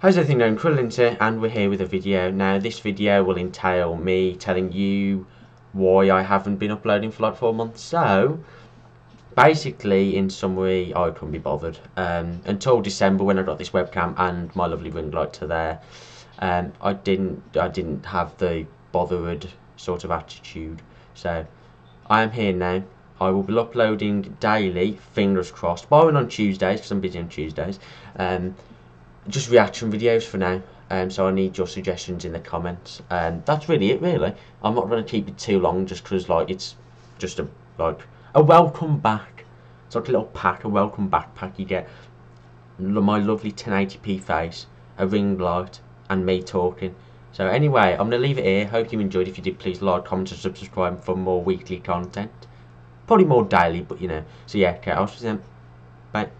How's everything going? CruellerLynx here, and we're here with a video. Now, this video will entail me telling you why I haven't been uploading for like four months. So, basically, in summary, I couldn't be bothered. Um, until December when I got this webcam and my lovely ring light to there, um, I didn't I didn't have the bothered sort of attitude. So, I am here now. I will be uploading daily, fingers crossed, barring on Tuesdays because I'm busy on Tuesdays. Um, just reaction videos for now. Um, so I need your suggestions in the comments. Um, that's really it, really. I'm not going to keep it too long, just because like it's just a like a welcome back. It's like a little pack, a welcome back pack you get. My lovely 1080p face, a ring light, and me talking. So anyway, I'm going to leave it here. Hope you enjoyed. If you did, please like, comment, and subscribe for more weekly content. Probably more daily, but you know. So yeah, okay, I'll see you then.